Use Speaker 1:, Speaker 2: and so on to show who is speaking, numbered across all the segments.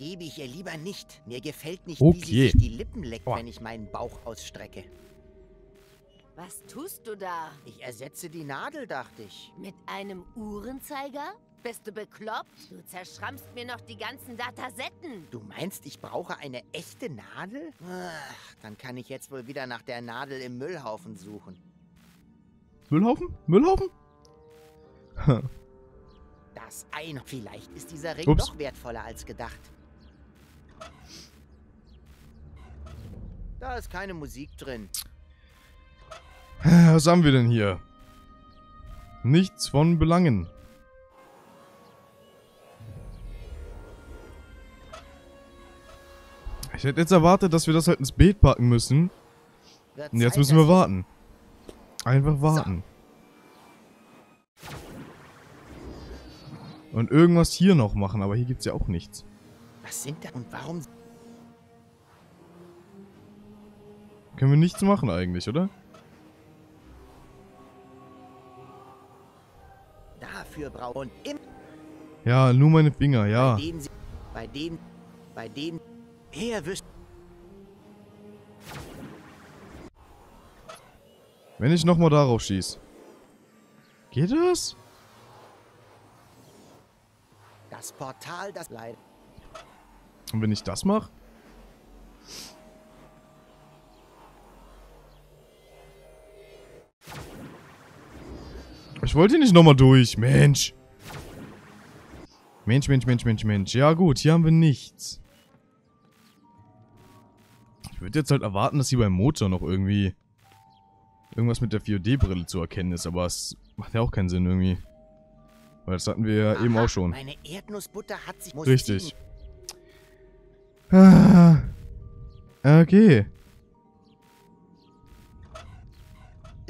Speaker 1: gebe ich ihr lieber nicht. Mir gefällt nicht,
Speaker 2: Okay.
Speaker 1: wie sie sich die Lippen leckt,
Speaker 2: Aua.
Speaker 1: wenn ich meinen Bauch ausstrecke.
Speaker 3: Was tust du da?
Speaker 1: Ich ersetze die Nadel, dachte ich.
Speaker 3: Mit einem Uhrenzeiger? Bist du bekloppt? Du zerschrammst mir noch die ganzen Datasetten.
Speaker 1: Du meinst, ich brauche eine echte Nadel? Ach, dann kann ich jetzt wohl wieder nach der Nadel im Müllhaufen suchen.
Speaker 2: Müllhaufen? Müllhaufen?
Speaker 1: Das ein. Vielleicht ist dieser Ring
Speaker 2: Ups.
Speaker 1: doch wertvoller als gedacht. Da ist keine Musik drin.
Speaker 2: Was haben wir denn hier? Nichts von Belangen. Ich hätte jetzt erwartet, dass wir das halt ins Beet packen müssen. Und jetzt müssen wir warten. Einfach warten. Und irgendwas hier noch machen, aber hier gibt's ja auch nichts.
Speaker 1: Was sind da und warum?
Speaker 2: Können wir nichts machen eigentlich, oder?
Speaker 1: Dafür brauchen immer
Speaker 2: Ja, nur meine Finger, ja.
Speaker 1: bei dem bei dem, bei dem, er wüsste.
Speaker 2: Wenn ich nochmal darauf schieß. Geht das?
Speaker 1: Das Portal, das leider.
Speaker 2: Und wenn ich das mache? Ich wollte hier nicht nochmal durch. Mensch. Mensch, Mensch, Mensch, Mensch, Mensch. Ja gut, hier haben wir nichts. Ich würde jetzt halt erwarten, dass hier beim Motor noch irgendwie irgendwas mit der 4D-Brille zu erkennen ist, aber es macht ja auch keinen Sinn irgendwie. Weil das hatten wir ja eben auch schon.
Speaker 1: Meine Erdnussbutter hat sich.
Speaker 2: Richtig. Ah, okay.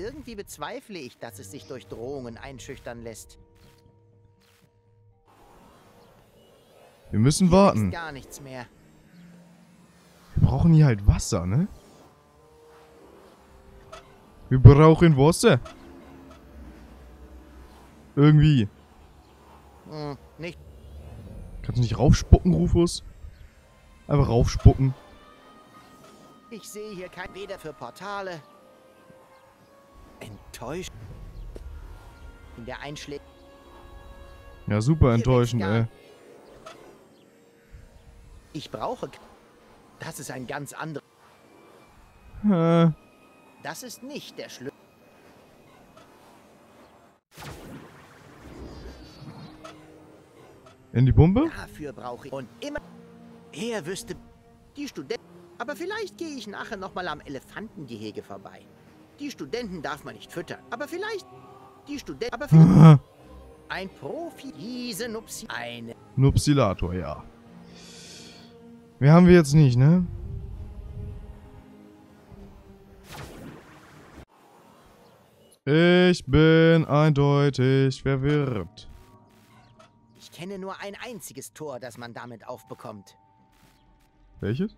Speaker 1: Irgendwie bezweifle ich, dass es sich durch Drohungen einschüchtern lässt.
Speaker 2: Wir müssen
Speaker 1: Hier
Speaker 2: warten.
Speaker 1: gar nichts mehr.
Speaker 2: Wir brauchen hier halt Wasser, ne? Wir brauchen Wasser. Irgendwie.
Speaker 1: Hm, nicht.
Speaker 2: Kannst du nicht raufspucken, Rufus? Einfach raufspucken.
Speaker 1: Ich sehe hier kein weder für Portale. Enttäuscht. In der Einschläge.
Speaker 2: Ja, super enttäuschend, ey.
Speaker 1: Ich brauche. Das ist ein ganz anderer.
Speaker 2: Äh,
Speaker 1: Das ist nicht der Schlüssel.
Speaker 2: in die Pumpe?
Speaker 1: Dafür brauche ich. Und immer. Er wüsste. Die Studenten. Aber vielleicht gehe ich nachher nochmal am Elefantengehege vorbei. Die Studenten darf man nicht füttern. Aber vielleicht. Die Studenten. Aber vielleicht. Ein Profi. Diese Nupsi. Eine.
Speaker 2: Nupsilator, ja. Wir haben wir jetzt nicht, ne? Ich bin eindeutig verwirrt.
Speaker 1: Ich kenne nur ein einziges Tor, das man damit aufbekommt.
Speaker 2: Welches?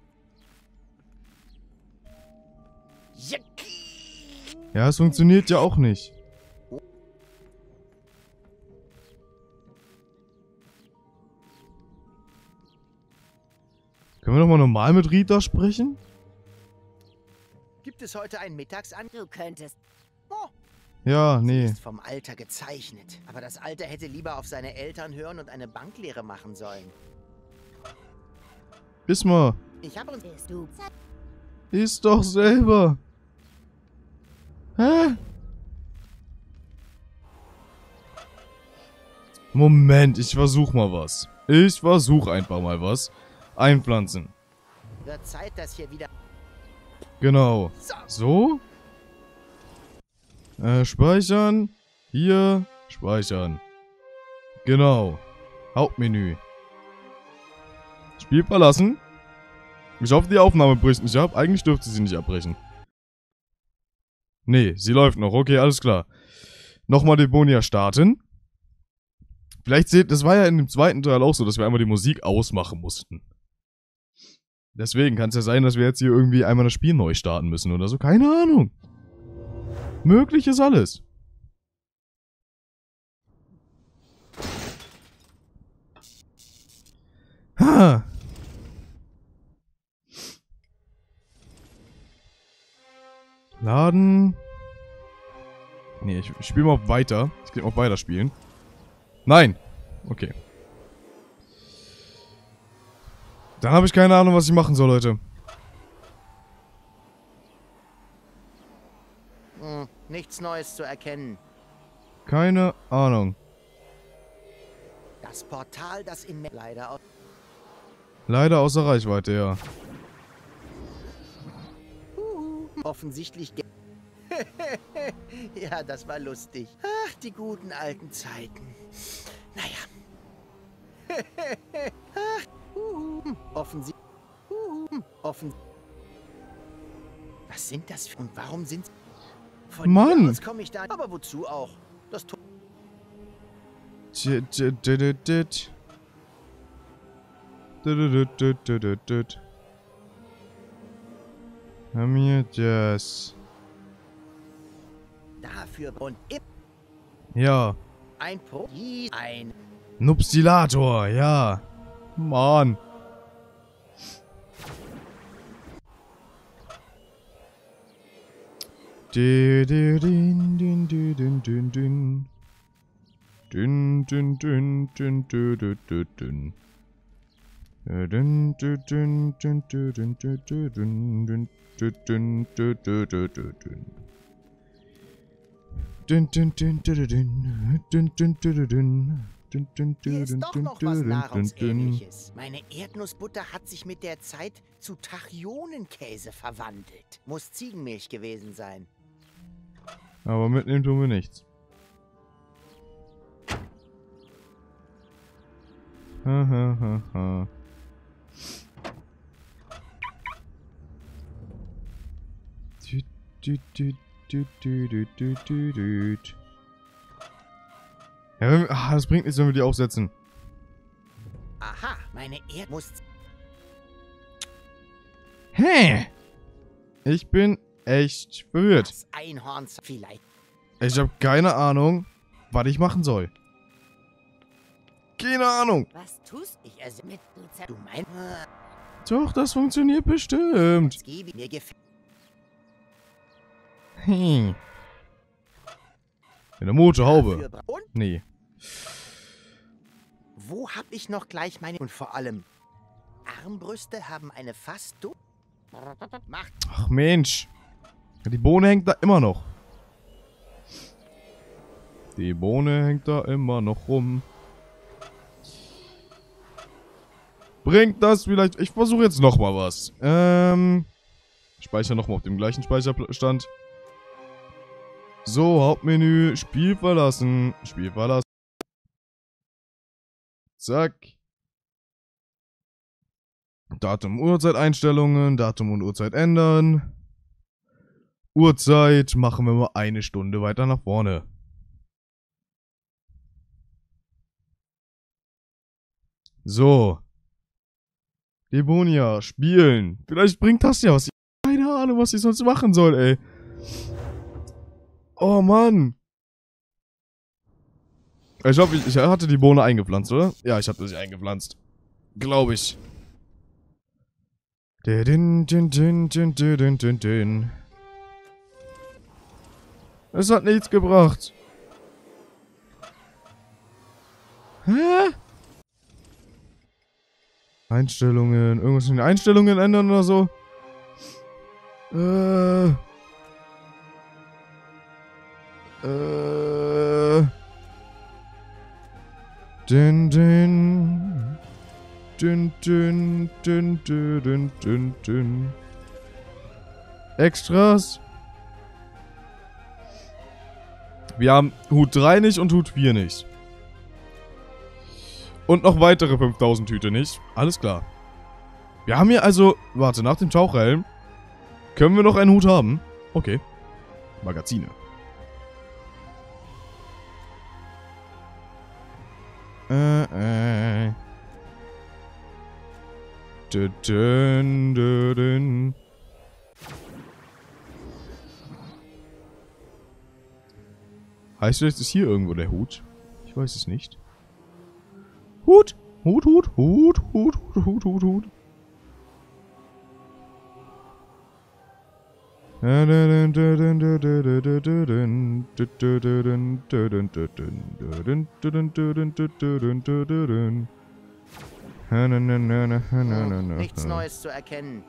Speaker 1: Jacki!
Speaker 2: Ja, es funktioniert ja auch nicht. Können wir doch mal normal mit Rita sprechen?
Speaker 1: Gibt es heute ein Mittagsan?
Speaker 3: Du könntest.
Speaker 1: Oh,
Speaker 2: Ja,
Speaker 1: sie
Speaker 2: nee.
Speaker 1: ist vom Alter gezeichnet. Aber das Alter hätte lieber auf seine Eltern hören und eine Banklehre machen sollen.
Speaker 2: Bis mal.
Speaker 1: Ich habe uns...
Speaker 3: Bist du.
Speaker 2: Ist doch selber. Hä? Moment, ich versuch mal was. Ich versuch einfach mal was. Einpflanzen.
Speaker 1: Wird Zeit, dass hier wieder...
Speaker 2: Genau.
Speaker 1: So,
Speaker 2: So. Äh, speichern. Hier. Speichern. Genau. Hauptmenü. Spiel verlassen. Ich hoffe, die Aufnahme bricht nicht ab. Eigentlich dürfte sie nicht abbrechen. Nee, sie läuft noch. Okay, alles klar. Nochmal Deponia starten. Vielleicht seht, das war ja in dem zweiten Teil auch so, dass wir einmal die Musik ausmachen mussten. Deswegen kann es ja sein, dass wir jetzt hier irgendwie einmal das Spiel neu starten müssen oder so. Keine Ahnung. Möglich ist alles. Ha. Laden. Nee, ich, ich spiele mal weiter. Ich klicke auf weiter spielen. Nein! Okay. Dann habe ich keine Ahnung, was ich machen soll, Leute.
Speaker 1: Hm, nichts Neues zu erkennen.
Speaker 2: Keine Ahnung.
Speaker 1: Das Portal, das in... Leider aus...
Speaker 2: Leider außer Reichweite, ja.
Speaker 1: Offensichtlich... ja, das war lustig. Ach, die guten alten Zeiten. Naja. Ach, huhu, offensichtlich... Offen... Was sind das für... Und warum sind... Von
Speaker 2: Mann.
Speaker 1: aus komme ich da... Aber wozu auch? Das... Tu-
Speaker 2: Tj- tj- tj- tj- tj. Tj- tj- tj- mir Amirias.
Speaker 1: Dafür und
Speaker 2: Ja.
Speaker 1: Ein Pro. Ein.
Speaker 2: Nupsilator, ja. Mann. Dün, dün, dün, dün, dün, dün. Dün, dün, dün, dün, dün, dün, dün.
Speaker 1: Hier ist doch noch was. Nahrungsähnliches. Meine Erdnussbutter hat sich mit der Zeit zu Tachionenkäse verwandelt. Muss Ziegenmilch gewesen sein.
Speaker 2: Aber mitnehmen tun wir nichts. Ha, ha, ha, ha. Dü, dü, dü, dü, dü, dü, dü, Ja, wir, ach, das bringt nichts, wenn wir die aufsetzen.
Speaker 1: Aha, meine Erd muss...
Speaker 2: Hey! Ich bin echt
Speaker 1: berührt.
Speaker 2: Ich habe keine Ahnung, was ich machen soll. Keine Ahnung.
Speaker 3: Was tust
Speaker 1: ich also mit du mein
Speaker 2: Doch, das funktioniert bestimmt.
Speaker 1: Mir gefällt.
Speaker 2: Hm. In der Motorhaube.
Speaker 1: Und
Speaker 2: Nee.
Speaker 1: wo hab ich noch gleich meine... Und vor allem... Armbrüste haben eine fast... Du Macht
Speaker 2: Ach Mensch. Die Bohne hängt da immer noch. Die Bohne hängt da immer noch rum. Bringt das vielleicht... Ich versuche jetzt noch mal was. Ähm... Speicher noch mal auf dem gleichen Speicherstand. So, Hauptmenü. Spiel verlassen. Spiel verlassen. Zack. Datum, Uhrzeit Einstellungen, Datum und Uhrzeit ändern. Uhrzeit machen wir mal eine Stunde weiter nach vorne. So. Demonia, spielen. Vielleicht bringt das ja was. Keine Ahnung, was ich sonst machen soll, ey. Oh Mann. Ich hoffe, ich, hatte die Bohne eingepflanzt, oder? Ja, ich hatte sie eingepflanzt. Glaube ich. Es hat nichts gebracht. Hä? Einstellungen. Irgendwas in den Einstellungen ändern oder so? Äh. Äh. Din. Dün, dün, dün, dün, dün, dün, dün. Extras. Wir haben Hut 3 nicht und Hut 4 nicht. Und noch weitere 5000 Hüte nicht. Alles klar. Wir haben hier also... Warte, nach dem Tauchhelm können wir noch einen Hut haben. Okay. Magazine. Äh, äh. Dün, dün. Heißt vielleicht ist hier irgendwo der Hut? Ich weiß es nicht. Hut! Hut, Hut, Hut, Hut, Hut, Hut, Hut, Hut.
Speaker 1: Nichts Neues zu erkennen.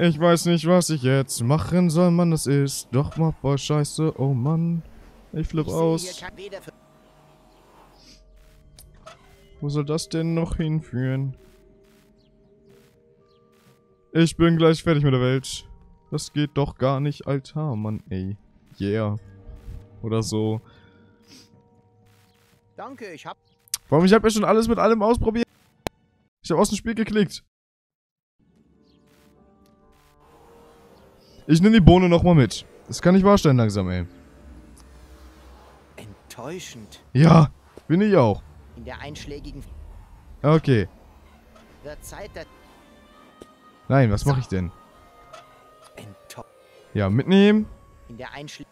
Speaker 2: Ich weiß nicht, was ich jetzt machen soll, Mann, das ist doch mal voll scheiße. Oh Mann, ich flipp aus. Wo soll das denn noch hinführen? Ich bin gleich fertig mit der Welt. Das geht doch gar nicht, Alter, Mann, ey. Yeah. Oder so.
Speaker 1: Danke, ich hab.
Speaker 2: Warum? Ich habe ja schon alles mit allem ausprobiert. Ich habe aus dem Spiel geklickt. Ich nehme die Bohne nochmal mit. Das kann nicht wahr sein langsam, ey.
Speaker 1: Enttäuschend.
Speaker 2: Ja, bin ich auch.
Speaker 1: In der einschlägigen
Speaker 2: Okay.
Speaker 1: wird Zeit der
Speaker 2: Nein, was mache ich denn? Ja, mitnehmen.
Speaker 1: In der einschlägigen.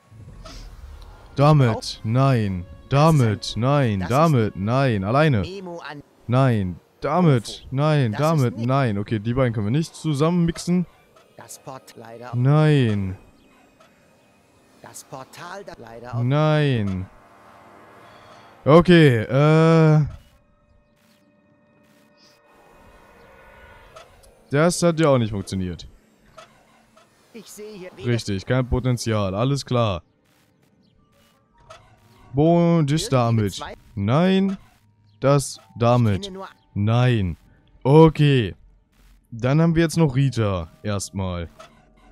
Speaker 2: Damit. Nein. Damit. Nein. Damit. Nein. Alleine. Nein. Damit. Nein. Damit. Nein. Okay, die beiden können wir nicht zusammen mixen.
Speaker 1: Das Port leider.
Speaker 2: Nein.
Speaker 1: Das Portal da leider.
Speaker 2: Nein. Okay, äh. Das hat ja auch nicht funktioniert. Richtig, kein Potenzial, alles klar. Bo, das damit. Nein, das damit. Nein. Okay. Dann haben wir jetzt noch Rita, erstmal.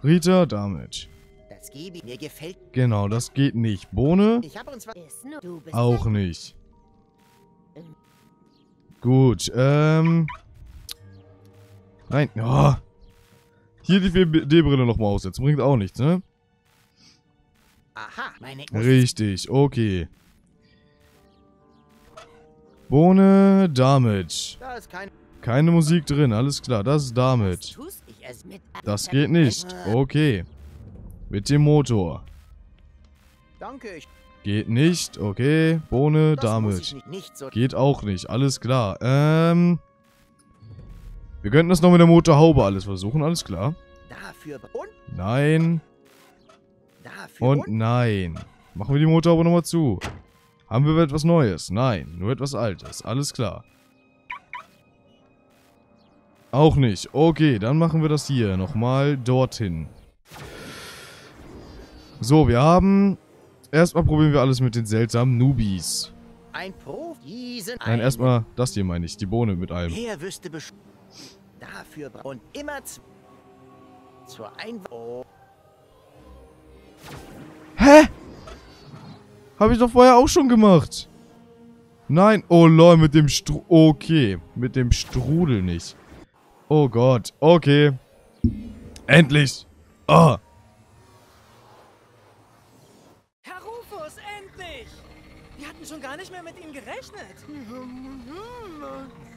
Speaker 2: Rita, damit.
Speaker 1: das gebe. Mir gefällt.
Speaker 2: Genau, das geht nicht. Bohne,
Speaker 1: Ich habe uns was.
Speaker 3: Ist nur, du bist
Speaker 2: auch nicht. Gut, ähm... Nein, oh. Hier die 4D-Brille nochmal aussetzen, bringt auch nichts, ne?
Speaker 1: Aha, meine.
Speaker 2: Richtig, okay. Bohne, damit.
Speaker 1: Da ist kein.
Speaker 2: Keine Musik drin, alles klar, das ist damit. Das geht nicht, okay. Mit dem Motor. Geht nicht, okay. Bohne, damit. Geht auch nicht, alles klar. Ähm... Wir könnten das noch mit der Motorhaube alles versuchen, alles klar. Nein und nein. Machen wir die Motorhaube nochmal zu. Haben wir etwas Neues? Nein, nur etwas Altes, alles klar. Auch nicht. Okay, dann machen wir das hier nochmal dorthin. So, wir haben... Erstmal probieren wir alles mit den seltsamen Nubis.
Speaker 1: ein Prof. Diesen.
Speaker 2: Nein, erstmal das hier meine ich, die Bohne mit allem.
Speaker 1: Wer wüsste Dafür und immer zur Ein. Oh,
Speaker 2: Hä? Habe ich doch vorher auch schon gemacht. Nein, oh lol, mit dem Stru... Okay, mit dem Strudel nicht. Oh Gott, okay. Endlich. Ah,
Speaker 4: Herr Rufus, endlich! Wir hatten schon gar nicht mehr mit Ihnen gerechnet.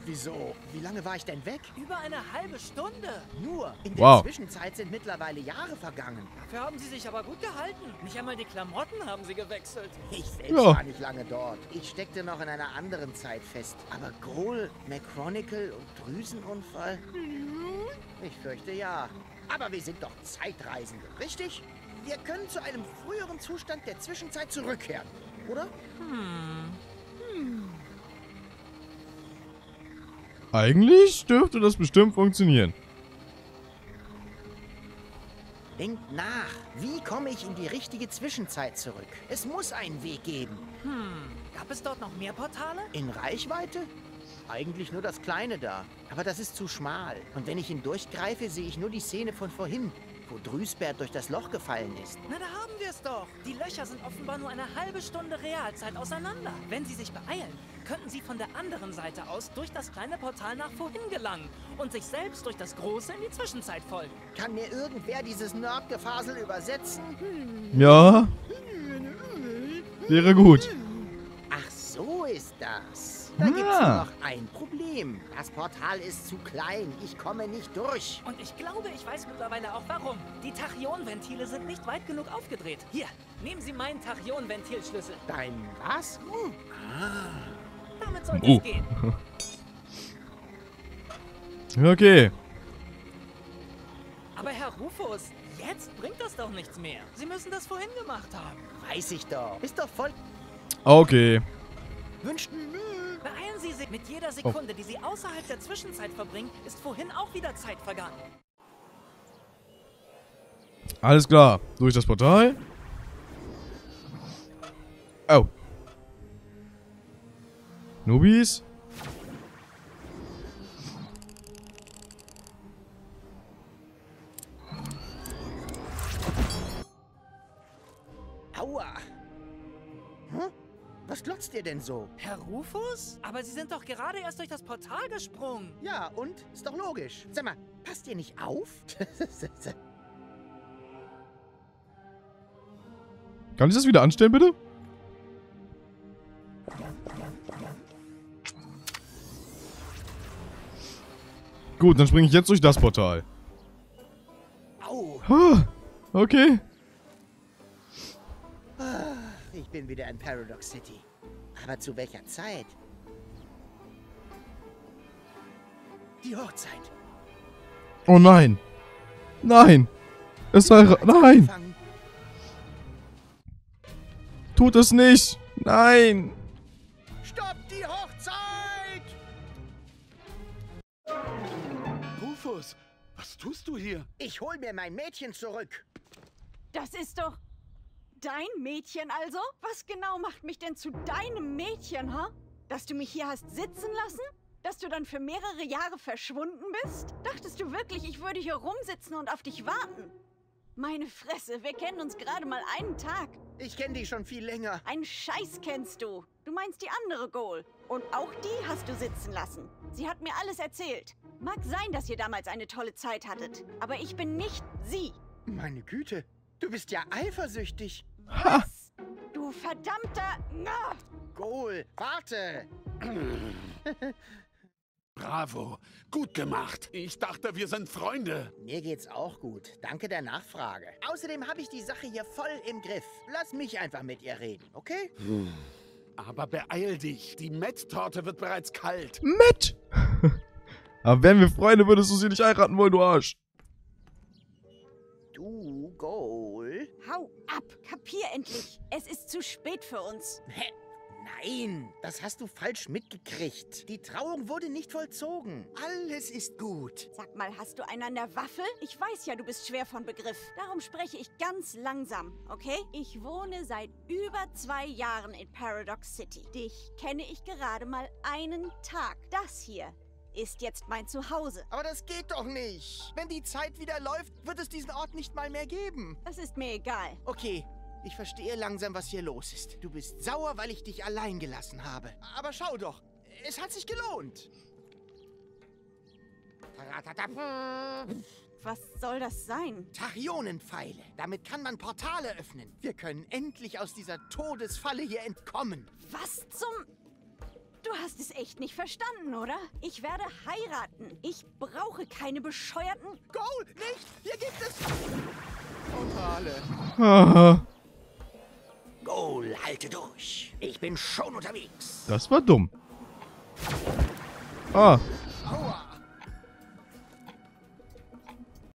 Speaker 1: wieso? Wie lange war ich denn weg?
Speaker 4: Über eine halbe Stunde.
Speaker 1: Nur. In der
Speaker 2: Wow.
Speaker 1: Zwischenzeit sind mittlerweile Jahre vergangen.
Speaker 4: Dafür haben Sie sich aber gut gehalten. Nicht einmal die Klamotten haben Sie gewechselt.
Speaker 1: Ich selbst
Speaker 2: Ja.
Speaker 1: war nicht lange dort. Ich steckte noch in einer anderen Zeit fest. Aber Grohl, McChronicle und Drüsenunfall? Ich fürchte ja. Aber wir sind doch Zeitreisende, richtig? Wir können zu einem früheren Zustand der Zwischenzeit zurückkehren, oder?
Speaker 2: Eigentlich dürfte das bestimmt funktionieren.
Speaker 1: Denkt nach. Wie komme ich in die richtige Zwischenzeit zurück? Es muss einen Weg geben.
Speaker 4: Hm, gab es dort noch mehr Portale?
Speaker 1: In Reichweite? Eigentlich nur das Kleine da. Aber das ist zu schmal. Und wenn ich ihn durchgreife, sehe ich nur die Szene von vorhin, wo Drüsbert durch das Loch gefallen ist.
Speaker 4: Na, da haben wir es doch. Die Löcher sind offenbar nur eine halbe Stunde Realzeit auseinander. Wenn Sie sich beeilen, könnten Sie von der anderen Seite aus durch das kleine Portal nach vorhin gelangen und sich selbst durch das große in die Zwischenzeit folgen.
Speaker 1: Kann mir irgendwer dieses Nerdgefasel übersetzen?
Speaker 2: Ja. Wäre gut.
Speaker 1: Ach, so ist das. Da gibt's nur
Speaker 2: Ah.
Speaker 1: noch ein Problem. Das Portal ist zu klein. Ich komme nicht durch.
Speaker 4: Und ich glaube, ich weiß mittlerweile auch warum. Die Tachyon-Ventile sind nicht weit genug aufgedreht. Hier, nehmen Sie meinen Tachyon-Ventilschlüssel.
Speaker 1: Dein was? Hm.
Speaker 4: Damit sollte
Speaker 2: Oh.
Speaker 4: es gehen.
Speaker 2: Okay.
Speaker 4: Aber Herr Rufus, jetzt bringt das doch nichts mehr. Sie müssen das vorhin gemacht haben.
Speaker 1: Weiß ich doch. Ist doch voll.
Speaker 2: Okay.
Speaker 1: Wünschten.
Speaker 4: Beeilen Sie sich. Mit jeder Sekunde, die Sie außerhalb der Zwischenzeit verbringen, ist vorhin auch wieder Zeit vergangen.
Speaker 2: Alles klar. Durch das Portal. Oh. Nubis?
Speaker 1: Aua. Hm? Was glotzt ihr denn so?
Speaker 4: Herr Rufus? Aber Sie sind doch gerade erst durch das Portal gesprungen.
Speaker 1: Ja, und? Ist doch logisch. Sag mal, passt ihr nicht auf?
Speaker 2: Kann ich das wieder anstellen, bitte? Gut, dann springe ich jetzt durch das Portal.
Speaker 1: Au.
Speaker 2: Ah, Okay.
Speaker 1: Ich bin wieder in Paradox City. Aber zu welcher Zeit? Die Hochzeit.
Speaker 2: Oh nein. Nein. Es sei... Nein. Tut es nicht. Nein.
Speaker 1: Stoppt die Hochzeit!
Speaker 5: Rufus, was tust du hier?
Speaker 1: Ich hol mir mein Mädchen zurück.
Speaker 6: Das ist doch dein Mädchen also? Was genau macht mich denn zu deinem Mädchen, ha? Dass du mich hier hast sitzen lassen? Dass du dann für mehrere Jahre verschwunden bist? Dachtest du wirklich, ich würde hier rumsitzen und auf dich warten? Meine Fresse, wir kennen uns gerade mal einen Tag.
Speaker 1: Ich kenne dich schon viel länger.
Speaker 6: Einen Scheiß kennst du. Du meinst die andere Goal. Und auch die hast du sitzen lassen. Sie hat mir alles erzählt. Mag sein, dass ihr damals eine tolle Zeit hattet. Aber ich bin nicht sie.
Speaker 1: Meine Güte, du bist ja eifersüchtig.
Speaker 6: Was? Du verdammter... Na!
Speaker 1: Goal, warte!
Speaker 5: Bravo, gut gemacht. Ich dachte, wir sind Freunde.
Speaker 1: Mir geht's auch gut. Danke der Nachfrage. Außerdem habe ich die Sache hier voll im Griff. Lass mich einfach mit ihr reden, okay?
Speaker 5: Aber beeil dich, die Met-Torte wird bereits kalt.
Speaker 2: Matt. Aber wären wir Freunde, würdest du sie nicht heiraten wollen, du Arsch.
Speaker 1: Du, Goal?
Speaker 6: Hau ab! Kapier endlich! Es ist zu spät für uns.
Speaker 1: Hä? Nein, das hast du falsch mitgekriegt. Die Trauung wurde nicht vollzogen. Alles ist gut.
Speaker 6: Sag mal, hast du einen an der Waffel? Ich weiß ja, du bist schwer von Begriff. Darum spreche ich ganz langsam, okay? Ich wohne seit über zwei Jahren in Paradox City. Dich kenne ich gerade mal einen Tag. Das hier ist jetzt mein Zuhause.
Speaker 1: Aber das geht doch nicht. Wenn die Zeit wieder läuft, wird es diesen Ort nicht mal mehr geben.
Speaker 6: Das ist mir egal.
Speaker 1: Okay, ich verstehe langsam, was hier los ist. Du bist sauer, weil ich dich allein gelassen habe. Aber schau doch, es hat sich gelohnt.
Speaker 6: Was soll das sein?
Speaker 1: Tachionenpfeile. Damit kann man Portale öffnen. Wir können endlich aus dieser Todesfalle hier entkommen.
Speaker 6: Was zum... Du hast es echt nicht verstanden, oder? Ich werde heiraten. Ich brauche keine bescheuerten...
Speaker 1: Goal, nicht! Hier gibt es Portale. Goal, halte durch. Ich bin schon unterwegs.
Speaker 2: Das war dumm. Ah,
Speaker 1: Aua.